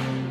you